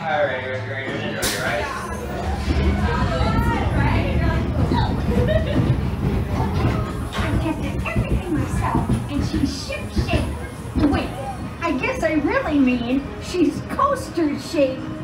Alright, everything myself, and she's ship-shaped. Wait, I guess I really mean she's coaster-shaped.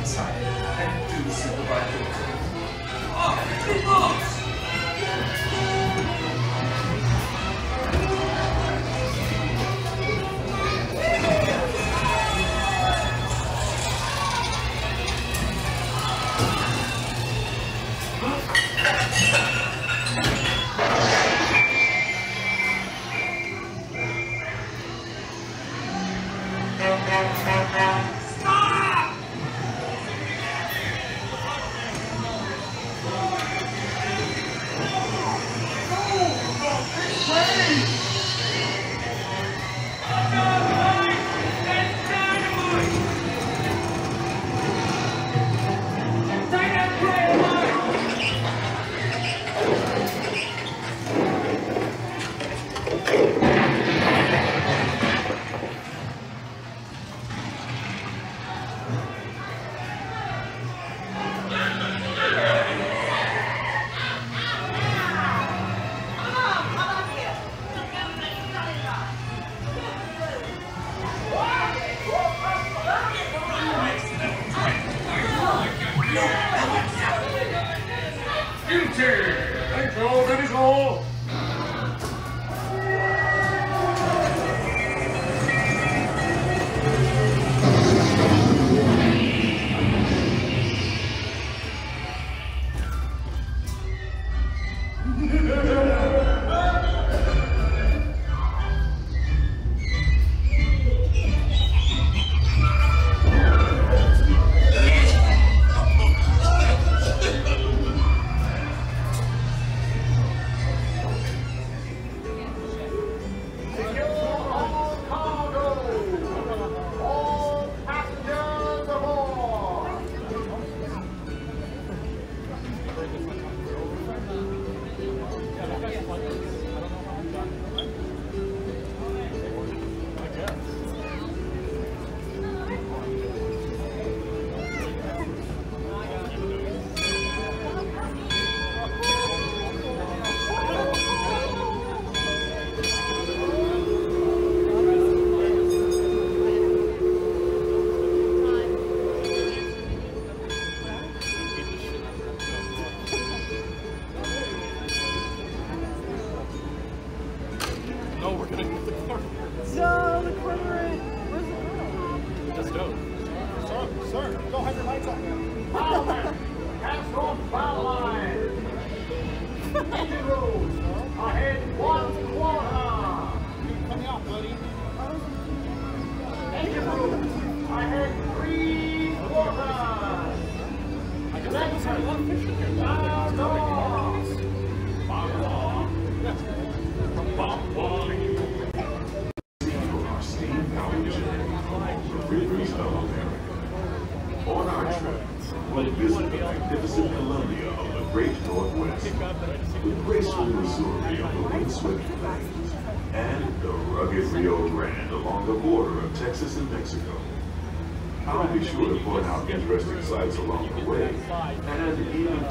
inside. And do supervise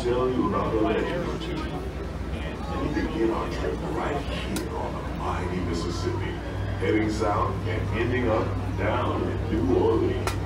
tell you about a legend or two. We begin our trip right here on the mighty Mississippi, heading south and ending up down in New Orleans.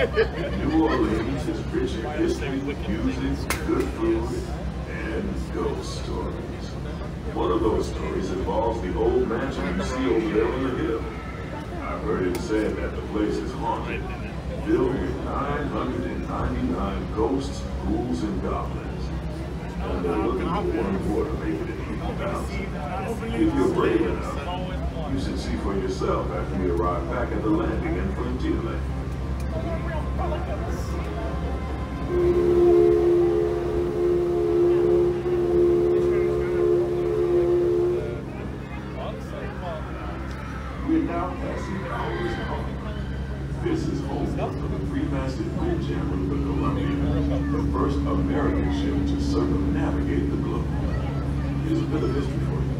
New Orleans is rich in history, music, good food, and ghost stories. One of those stories involves the old mansion you see over there on the hill. I've heard it said that the place is haunted, filled with 999 ghosts, ghouls, and goblins. And they're looking for one more to make it an even thousand. If you're brave enough, you should see for yourself after we arrive back at the landing in Frontierland. Columbia, the first American ship to circumnavigate the globe. Here's a bit of history for you.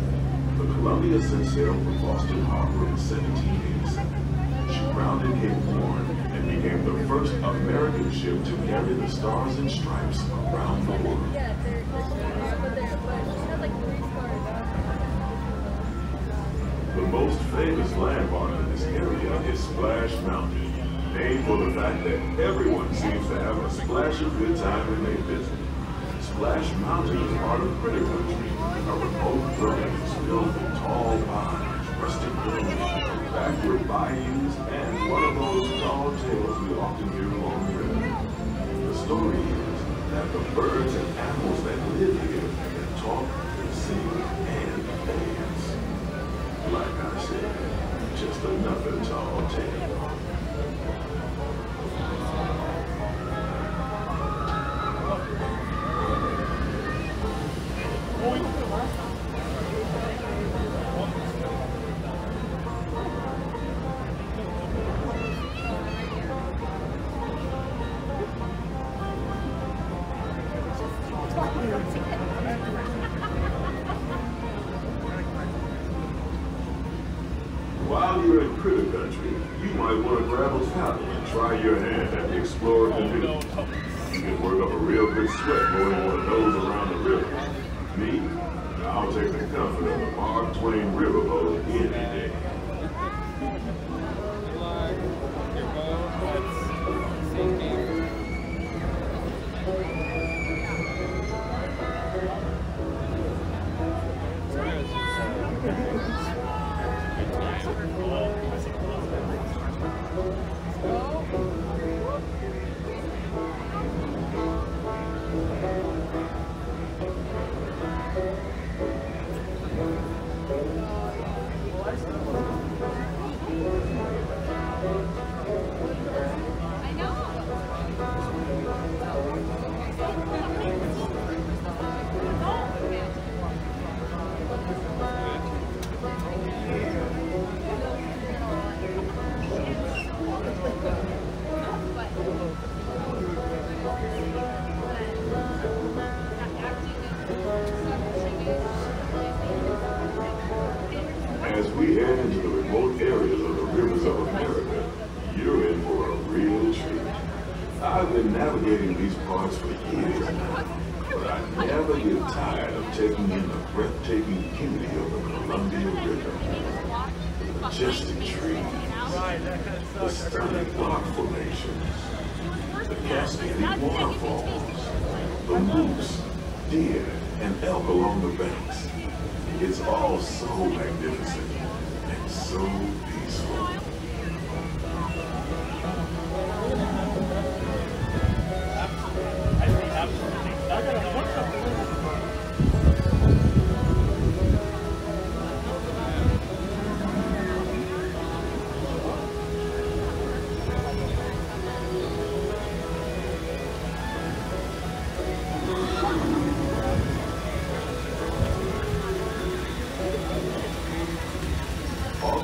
The Columbia set sail from Boston Harbor in 1787. She grounded Cape Horn became the first American ship to carry the stars and stripes around the world. The most famous landmark in this area is Splash Mountain, named for the fact that everyone seems to have a splash of good time when they visit. Splash Mountain is part of Critter Country, a remote wilderness filled with tall pines, hills, backward bayous, and one of those tall tales we often hear along the river. The story is that the birds and animals that live here can talk, and sing, and dance. Like I said, just another tall tale.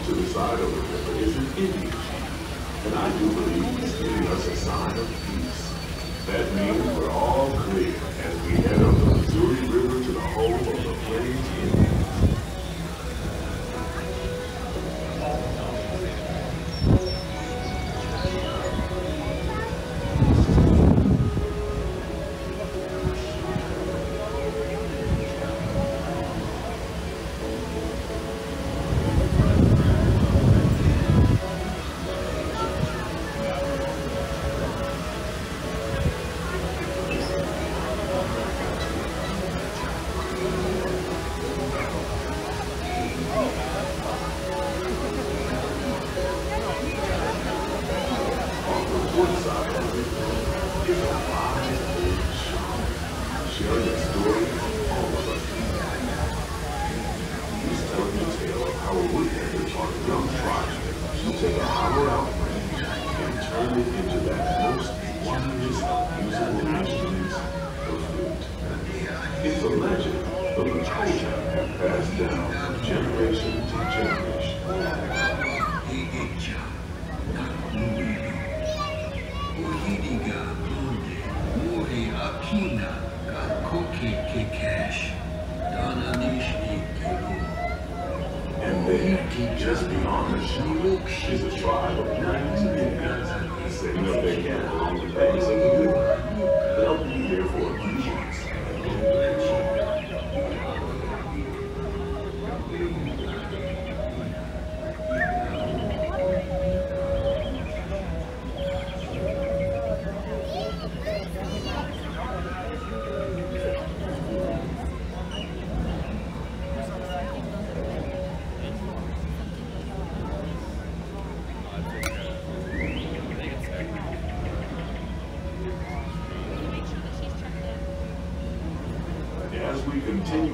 to the side there is an in you. And I do believe he's giving us a sign of peace. That means we're all clear as we head up the Missouri River to the home of the Plains Indians.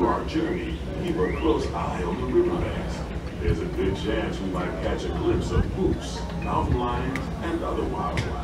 For our journey, keep a close eye on the riverbanks. There's a good chance we might catch a glimpse of moose, mountain lions, and other wildlife.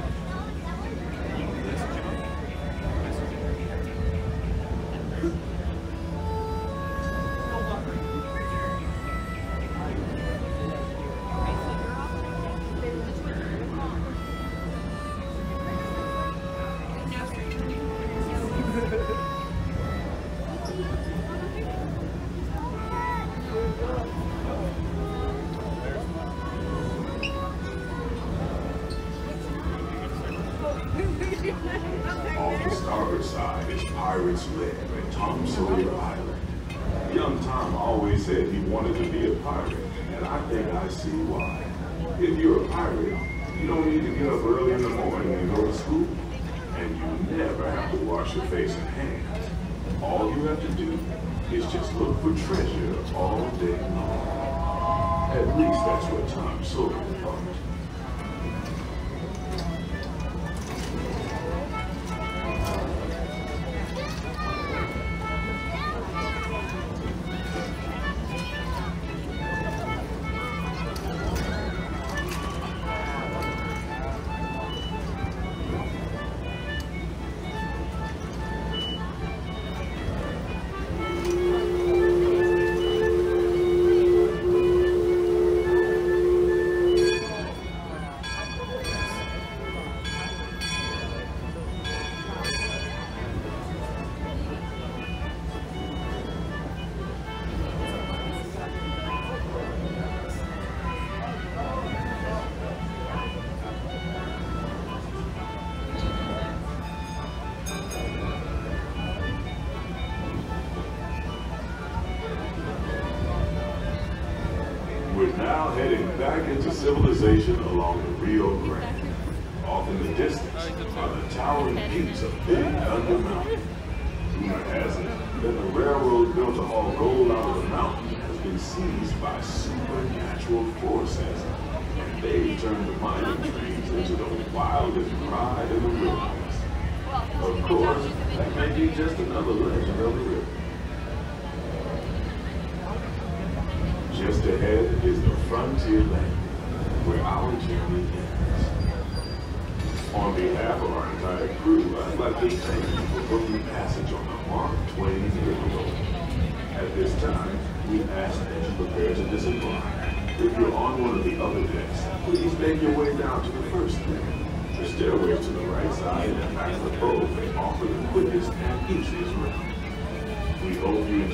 organization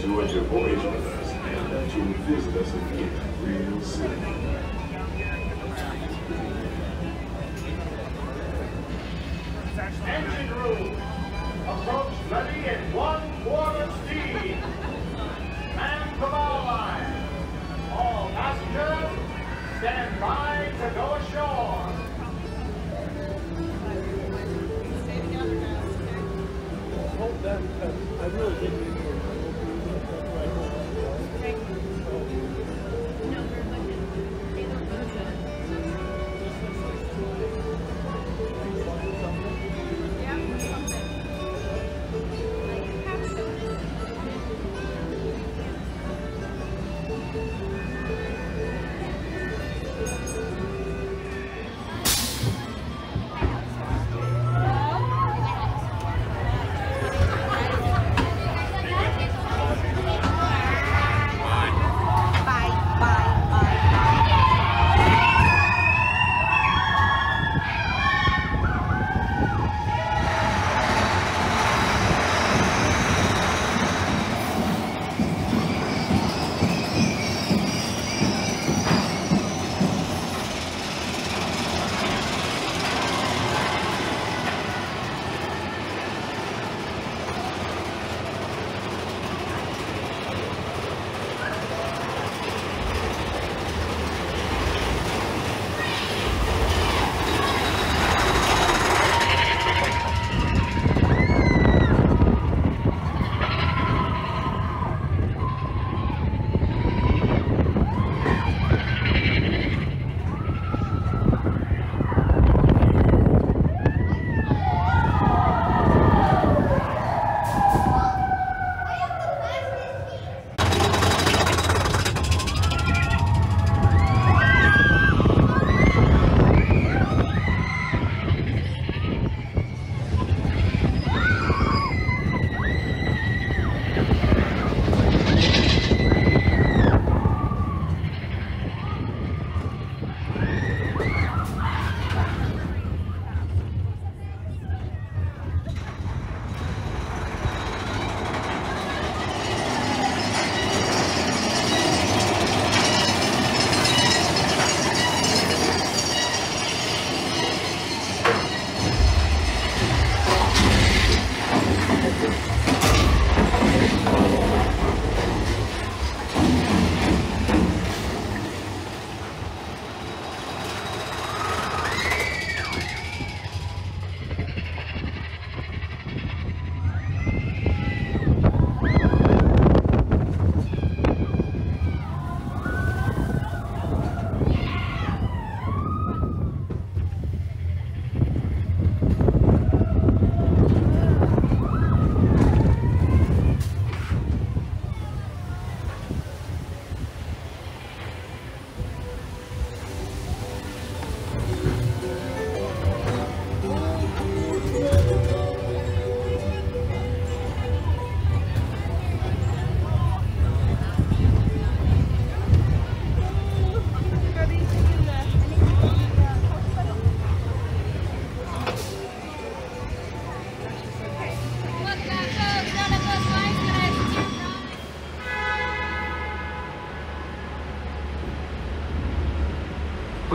enjoyed your voyage with us and that you will visit us again real soon. Engine room. Approach ready at one quarter speed. And the bottom line. All passengers, stand by to go ashore. Hold that, I really didn't.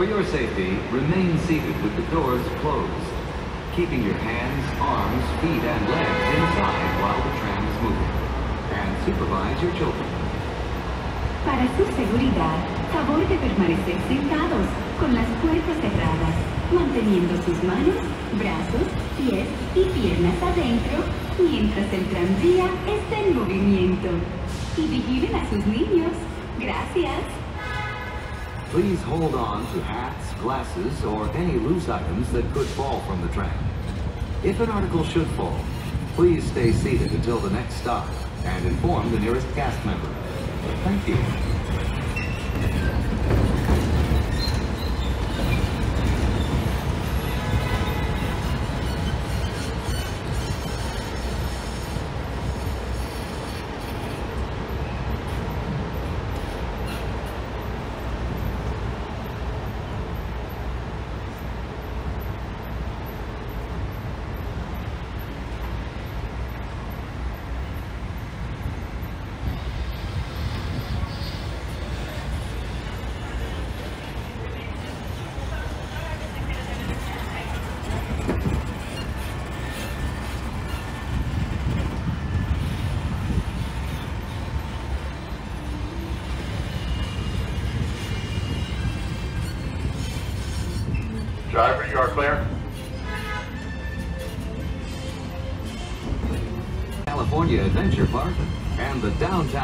For your safety, remain seated with the doors closed, keeping your hands, arms, feet, and legs inside while the tram is moving. And supervise your children. Para su seguridad, favor de permanecer sentados con las puertas cerradas, manteniendo sus manos, brazos, pies y piernas adentro mientras el tranvía está en movimiento. Y vigilen a sus niños. Gracias. Please hold on to hats, glasses, or any loose items that could fall from the tram. If an article should fall, please stay seated until the next stop and inform the nearest cast member. Thank you.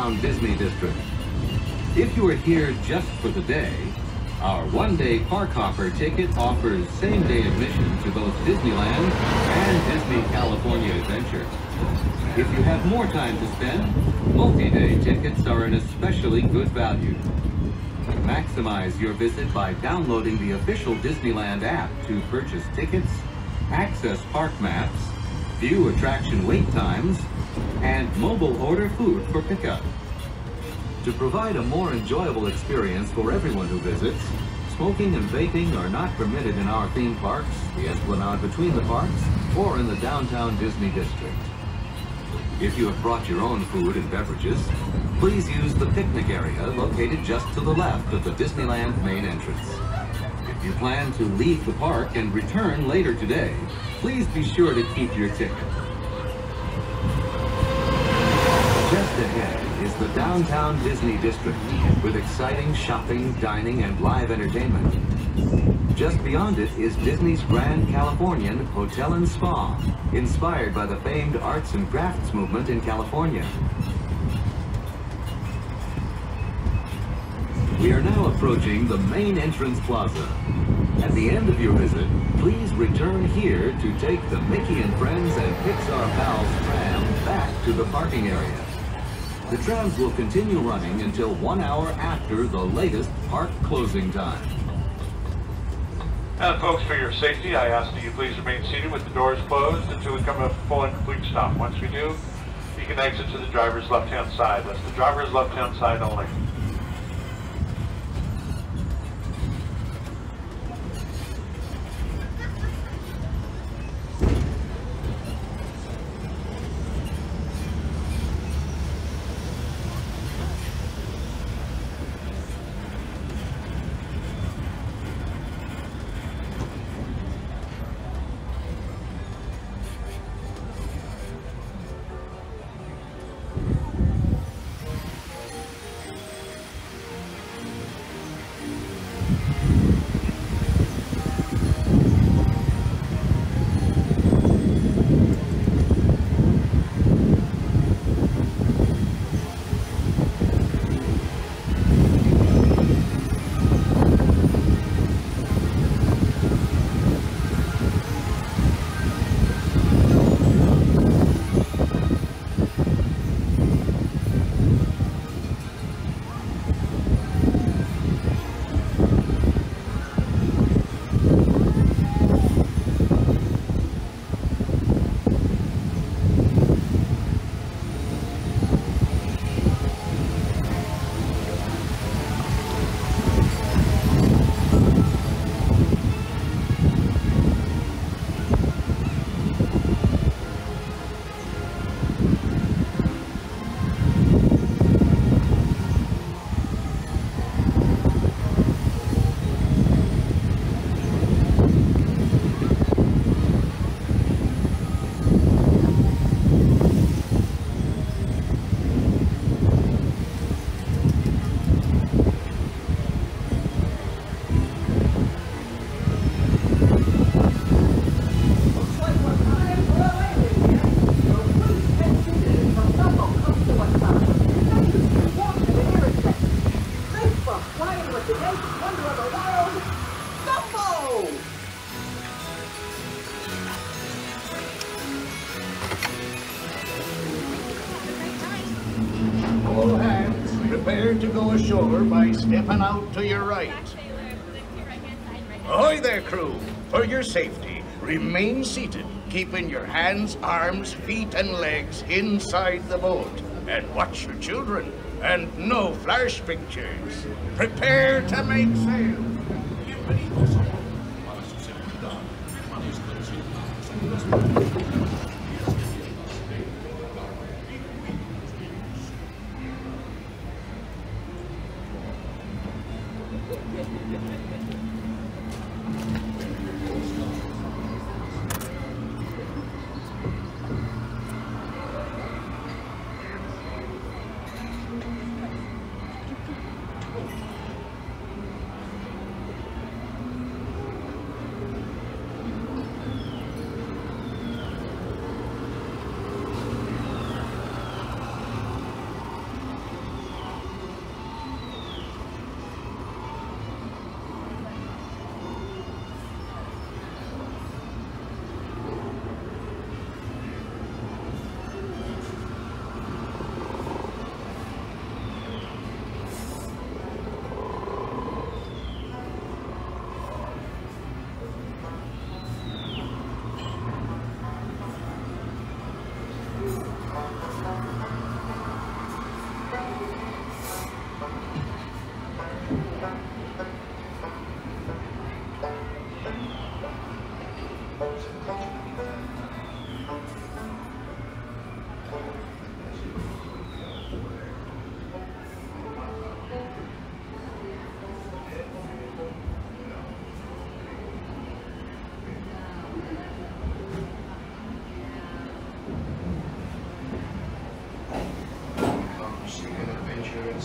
Downtown Disney District. If you are here just for the day, our one-day park hopper ticket offers same-day admission to both Disneyland and Disney California Adventure. If you have more time to spend, multi-day tickets are an especially good value. Maximize your visit by downloading the official Disneyland app to purchase tickets, access park maps, view attraction wait times, and mobile order food for pickup. To provide a more enjoyable experience for everyone who visits, smoking and vaping are not permitted in our theme parks, the Esplanade between the parks, or in the downtown Disney District. If you have brought your own food and beverages, please use the picnic area located just to the left of the Disneyland main entrance. If you plan to leave the park and return later today, please be sure to keep your ticket. Downtown Disney District with exciting shopping, dining, and live entertainment. Just beyond it is Disney's Grand Californian Hotel and Spa, inspired by the famed arts and crafts movement in California. We are now approaching the main entrance plaza. At the end of your visit, please return here to take the Mickey and Friends and Pixar Pals tram back to the parking area. The trams will continue running until one hour after the latest park closing time. And folks, for your safety, I ask that you please remain seated with the doors closed until we come to a full and complete stop. Once we do, you can exit to the driver's left-hand side. That's the driver's left-hand side only. Stepping out to your right. Ahoy there, crew! For your safety, remain seated, keeping your hands, arms, feet, and legs inside the boat. And watch your children, and no flash pictures. Prepare to make sail.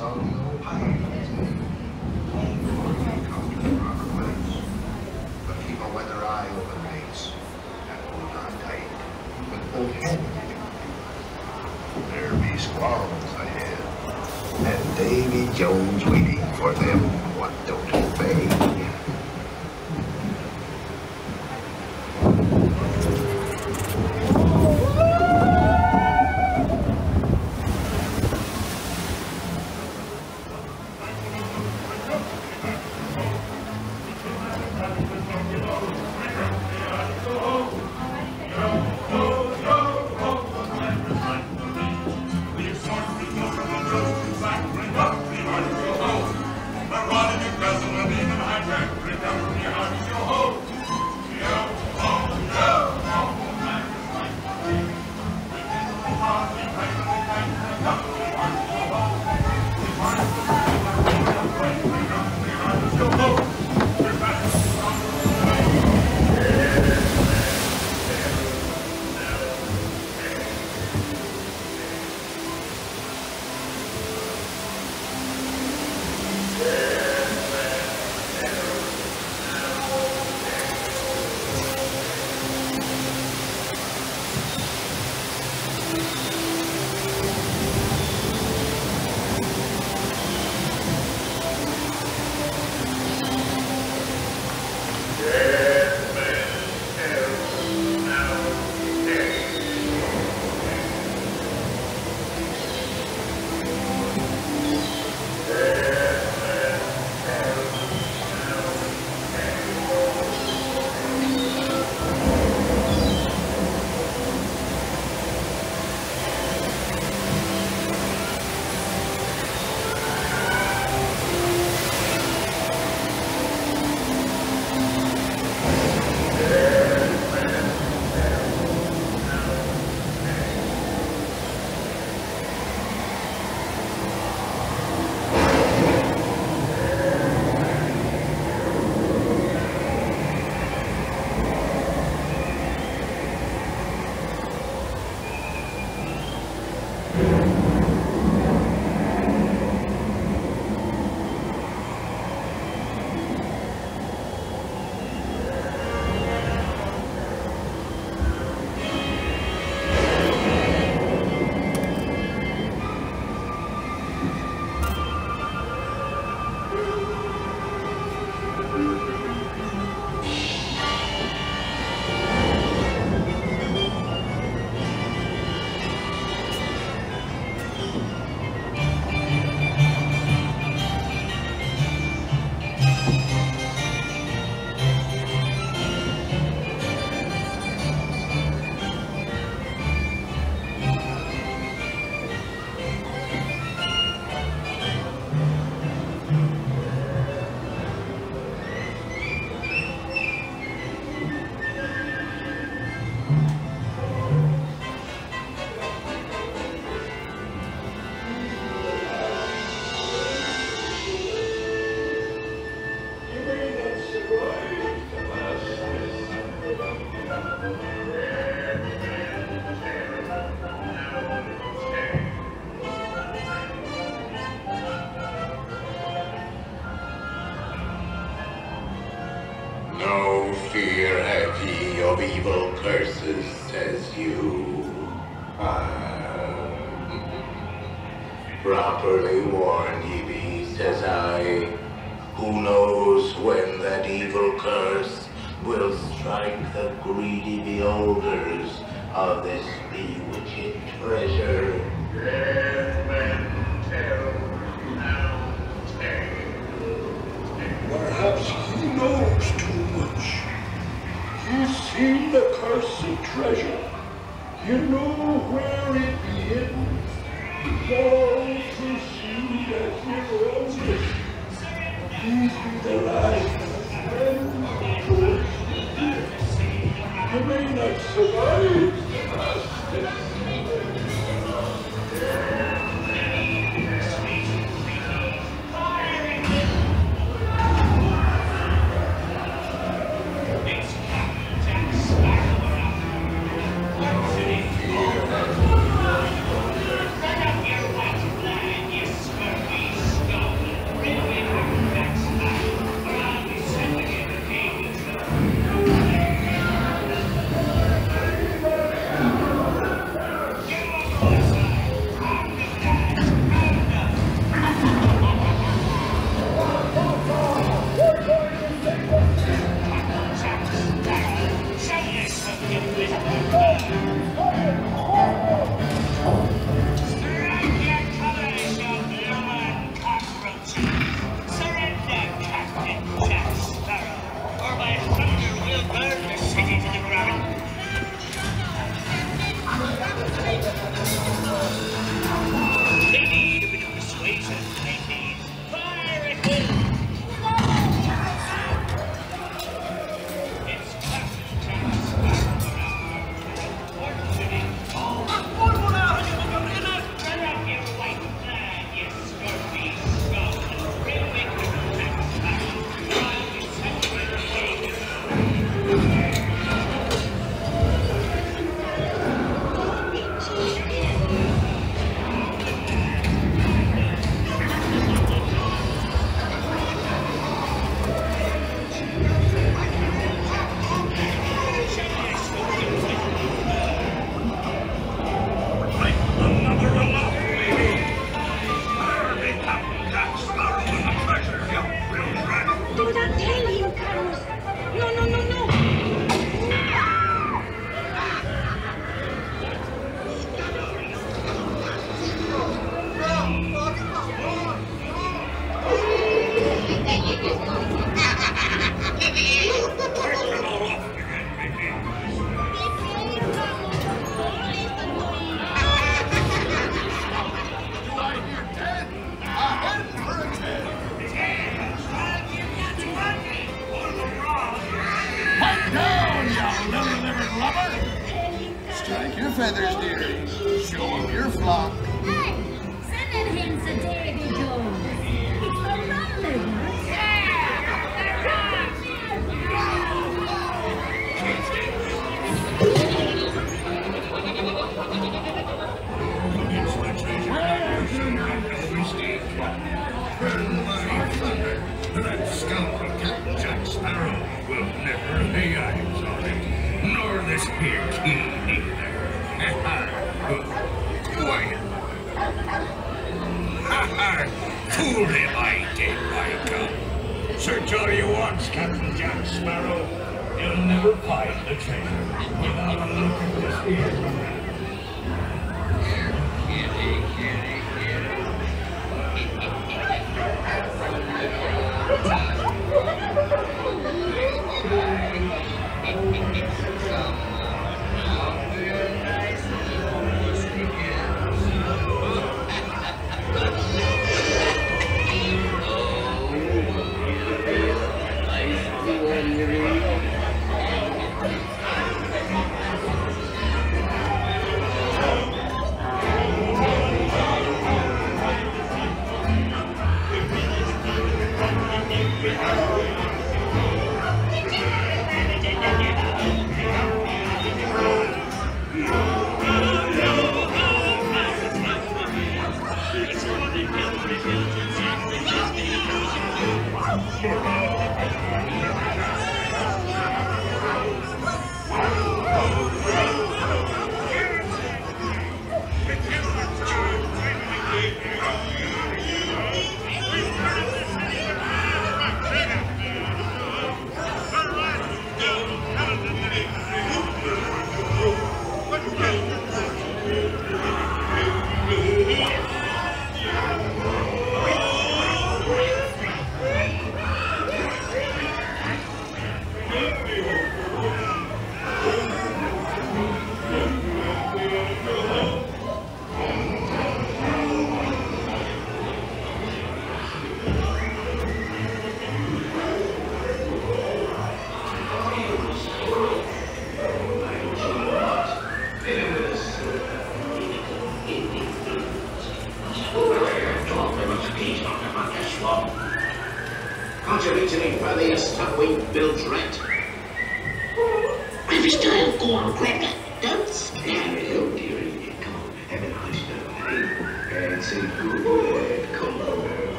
Adventure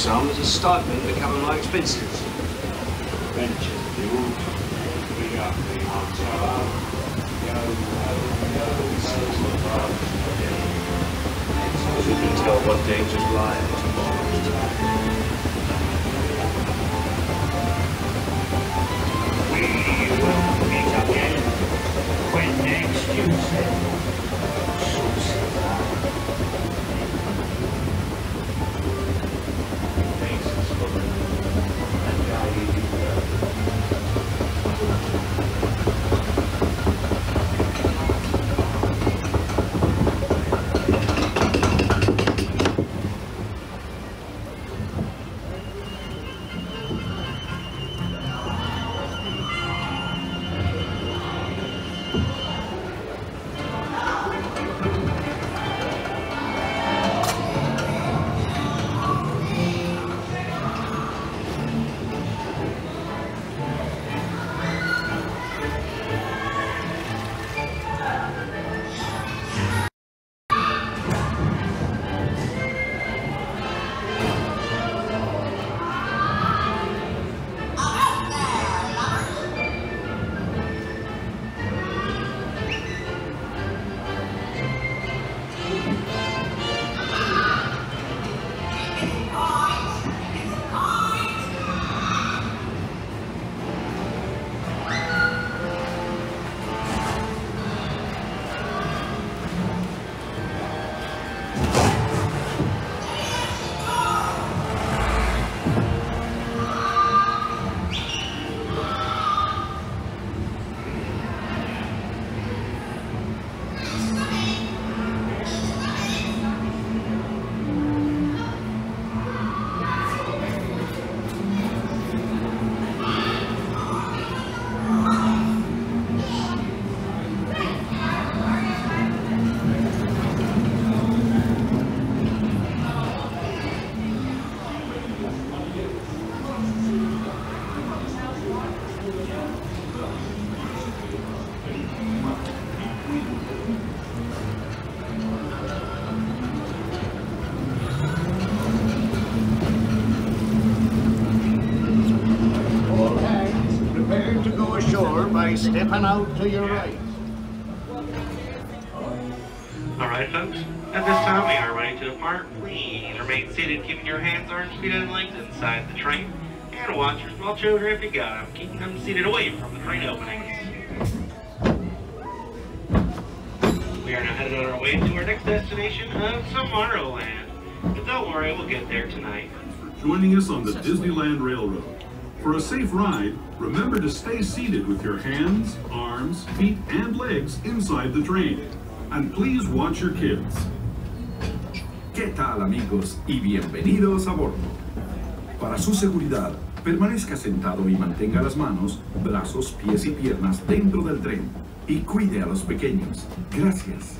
paltry as a stipend to more my by stepping out to your right. All right, folks. At this time, we are ready to depart. Please remain seated, keeping your hands, arms, feet, and legs inside the train. And watch your small children if you got them, keeping them seated away from the train openings. We are now headed on our way to our next destination of Tomorrowland. But don't worry, we'll get there tonight. joining us on the Disneyland Railroad. For a safe ride, remember to stay seated with your hands, arms, feet, and legs inside the train. And please watch your kids. ¿Qué tal amigos y bienvenidos a bordo? Para su seguridad, permanezca sentado y mantenga las manos, brazos, pies y piernas dentro del tren y cuide a los pequeños. Gracias.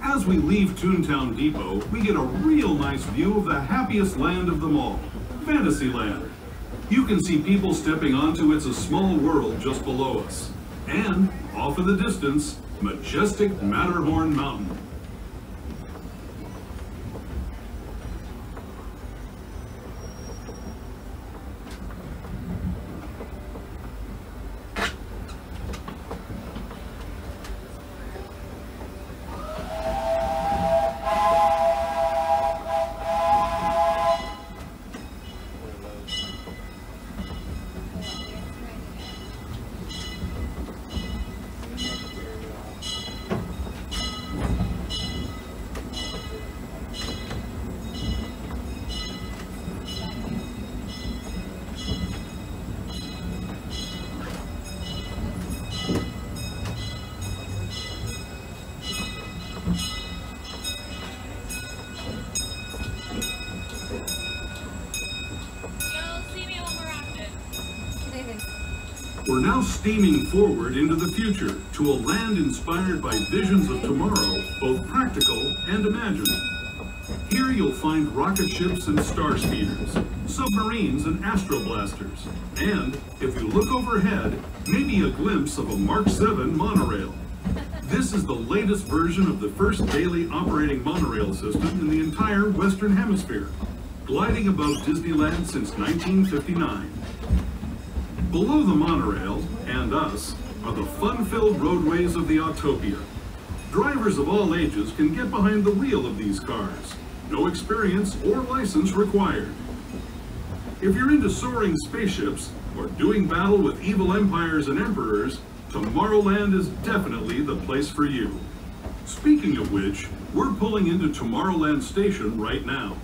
As we leave Toontown Depot, we get a real nice view of the happiest land of them all, Fantasyland. You can see people stepping onto It's a Small World just below us. And, off in the distance, majestic Matterhorn Mountain. Steaming forward into the future to a land inspired by visions of tomorrow, both practical and imagined. Here you'll find rocket ships and star speeders, submarines and astroblasters, and, if you look overhead, maybe a glimpse of a Mark 7 monorail. This is the latest version of the first daily operating monorail system in the entire Western Hemisphere, gliding above Disneyland since 1959. Below the monorail, and us, are the fun-filled roadways of the Autopia. Drivers of all ages can get behind the wheel of these cars. No experience or license required. If you're into soaring spaceships or doing battle with evil empires and emperors, Tomorrowland is definitely the place for you. Speaking of which, we're pulling into Tomorrowland Station right now.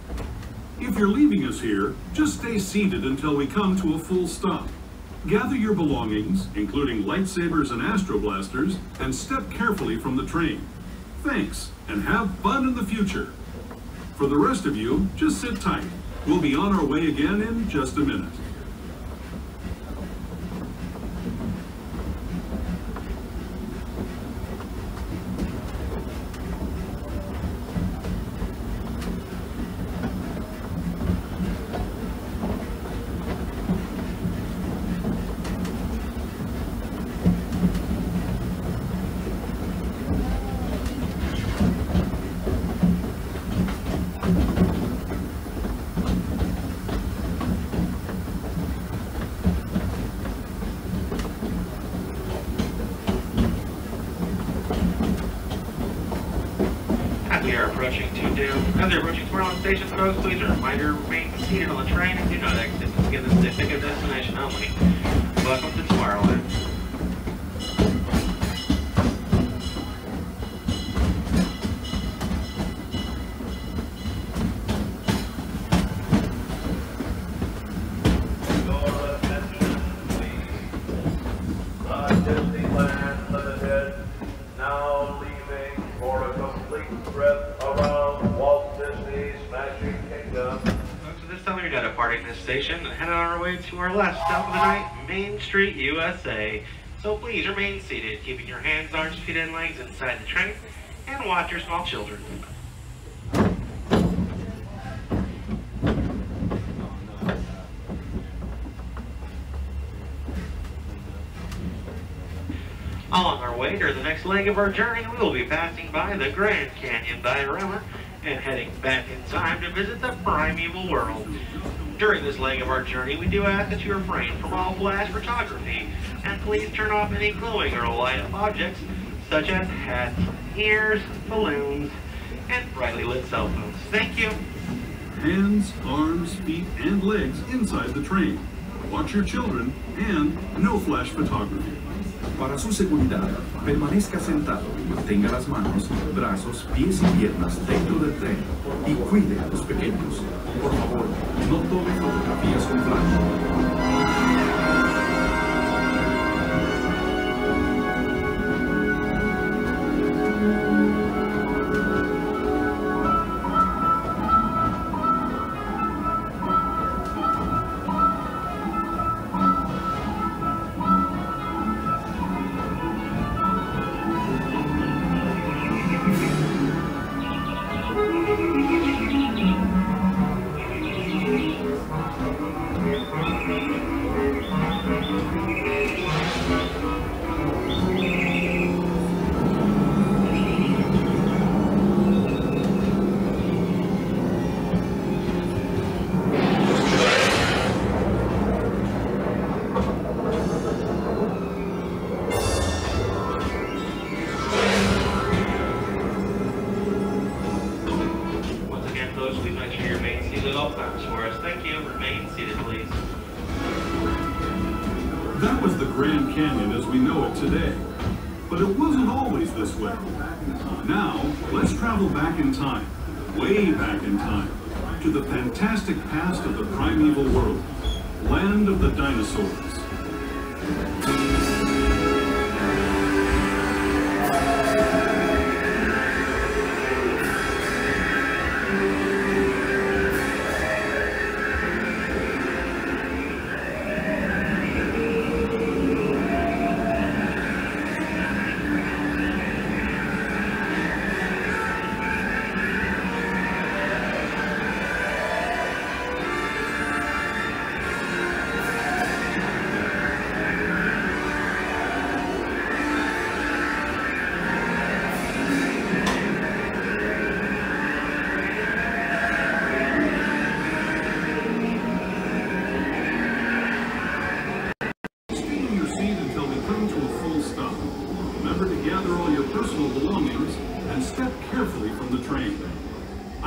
If you're leaving us here, just stay seated until we come to a full stop. Gather your belongings, including lightsabers and astroblasters, and step carefully from the train. Thanks, and have fun in the future. For the rest of you, just sit tight. We'll be on our way again in just a minute. As we are approaching Are approaching Tomorrowland Station, folks, please a reminder, remain seated on the train and do not exit. This is the specific destination only. Last stop of the night, Main Street, USA. So please remain seated, keeping your hands, arms, feet, and legs inside the train, and watch your small children. Along our way during the next leg of our journey, we will be passing by the Grand Canyon diorama and heading back in time to visit the primeval world. During this leg of our journey, we do ask that you refrain from all flash photography and please turn off any glowing or light up objects such as hats, ears, balloons, and brightly lit cell phones. Thank you. Hands, arms, feet, and legs inside the train. Watch your children, and no flash photography. Para su seguridad, permanezca sentado y mantenga las manos, brazos, pies y piernas dentro del tren y cuide a los pequeños. Por favor, no tome fotografías con flash.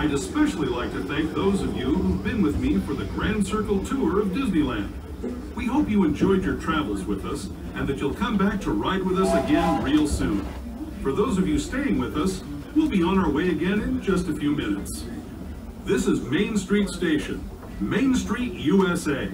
I'd especially like to thank those of you who've been with me for the Grand Circle Tour of Disneyland. We hope you enjoyed your travels with us and that you'll come back to ride with us again real soon. For those of you staying with us, we'll be on our way again in just a few minutes. This is Main Street Station, Main Street, USA.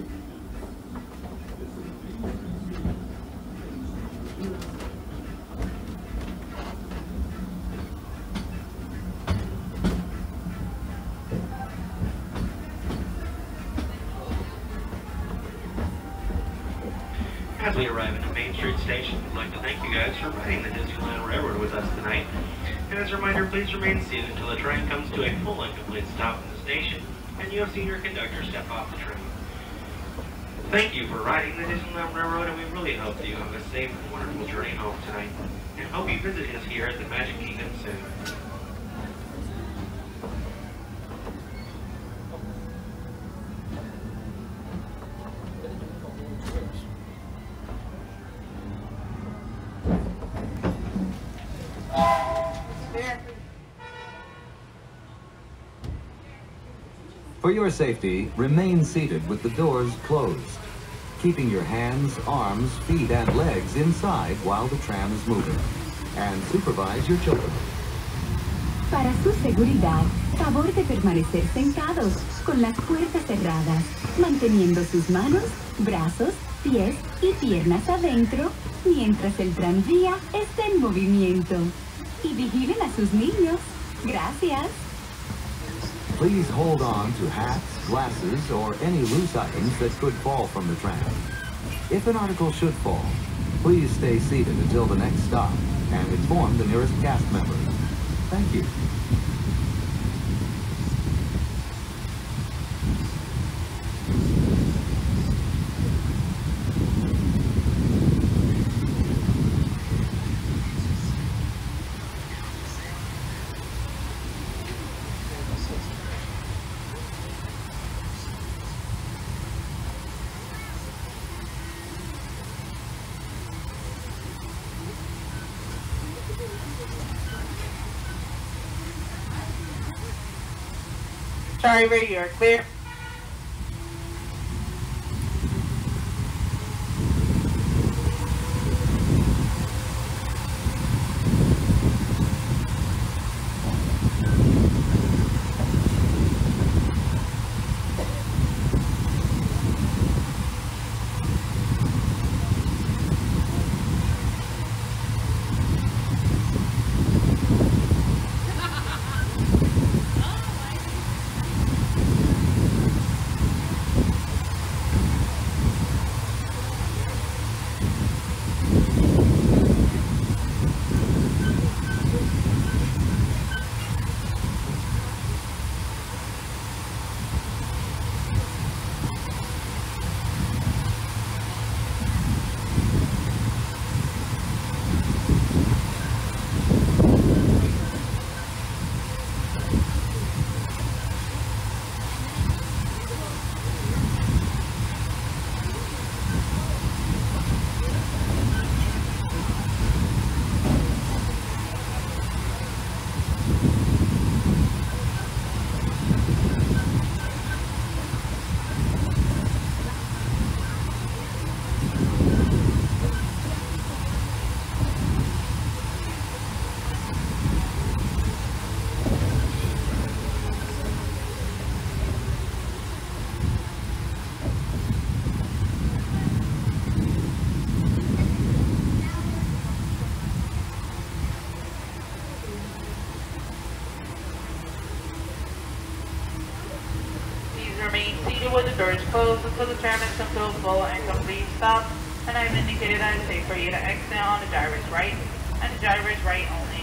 For your safety, remain seated with the doors closed, keeping your hands, arms, feet, and legs inside while the tram is moving. And supervise your children. Para su seguridad, favor de permanecer sentados con las puertas cerradas, manteniendo sus manos, brazos, pies y piernas adentro mientras el tranvía está en movimiento. Y vigilen a sus niños. Gracias. Please hold on to hats, glasses, or any loose items that could fall from the tram. If an article should fall, please stay seated until the next stop and inform the nearest cast member. Thank you. Sorry, radio, are clear. Closed until full and complete stop, and I've indicated that it's safe for you to exit on the driver's right, and the driver's right only.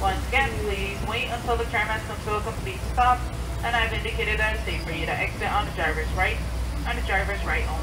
Once again, please wait until the tram has come to a complete stop, and I've indicated that it's safe for you to exit on the driver's right, and the driver's right only.